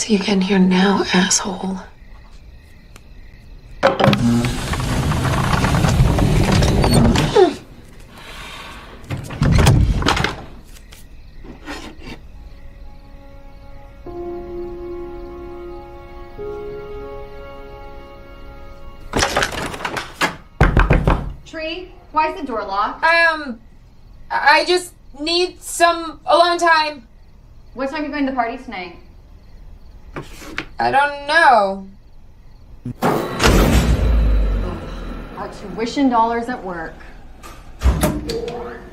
See you again here now, asshole. Tree, why is the door locked? Um, I just need some alone time. What time are you going to the party tonight? I don't know. Our tuition dollars at work.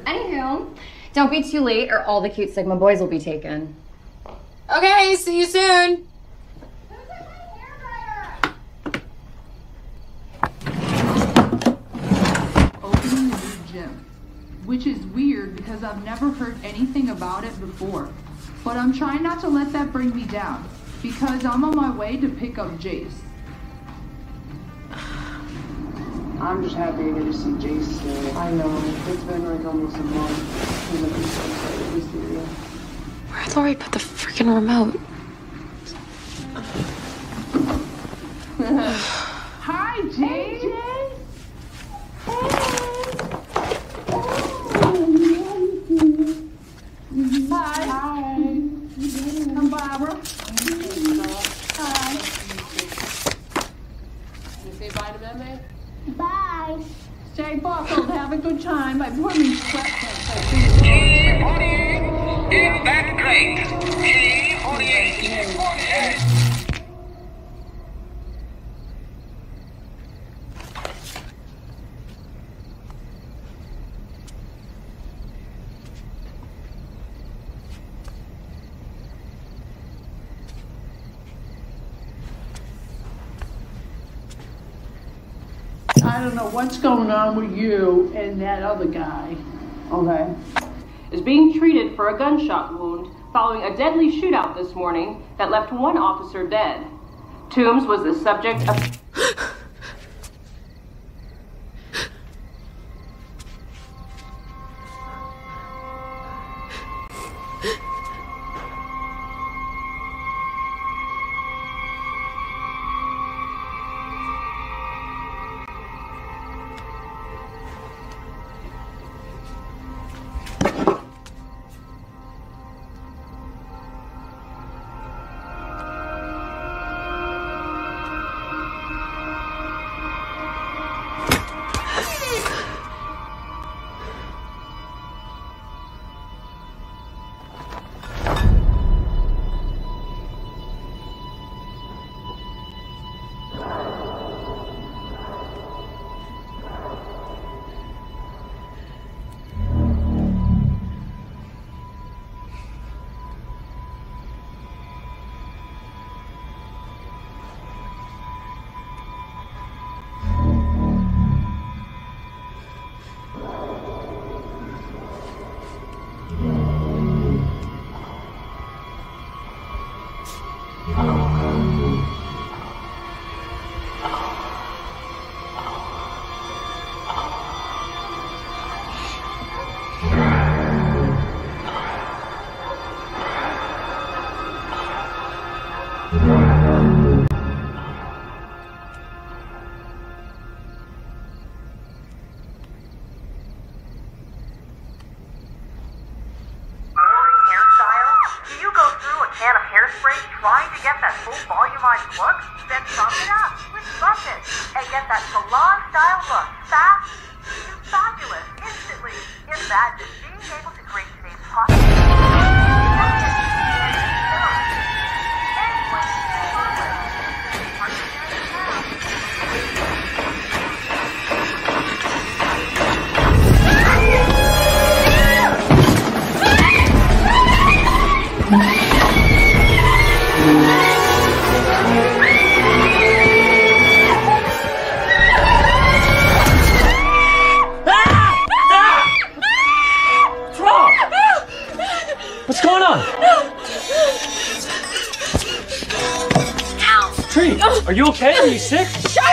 Anywho, don't be too late or all the cute Sigma boys will be taken. Okay, see you soon. opening a new gym, which is weird because I've never heard anything about it before. But I'm trying not to let that bring me down because I'm on my way to pick up Jace. I'm just happy I get to see Jace today. I know. It's been like almost a month. He's looking so excited to see you. Where'd Lori put the freaking remote? Hi, Jace. Hi. Hi. I'm Barbara. Hi. You say bye to Meme? Bye. Have a good time. I put me sweatpants. I think. In that grade, G48, 48. Don't know what's going on with you and that other guy. Okay. is being treated for a gunshot wound following a deadly shootout this morning that left one officer dead. Tombs was the subject of. boring trying to get that full volumized look? Then sum it up with Buffett and get that salon style look fast to fabulous instantly. Imagine being able to create Are you okay? Are you sick? Shut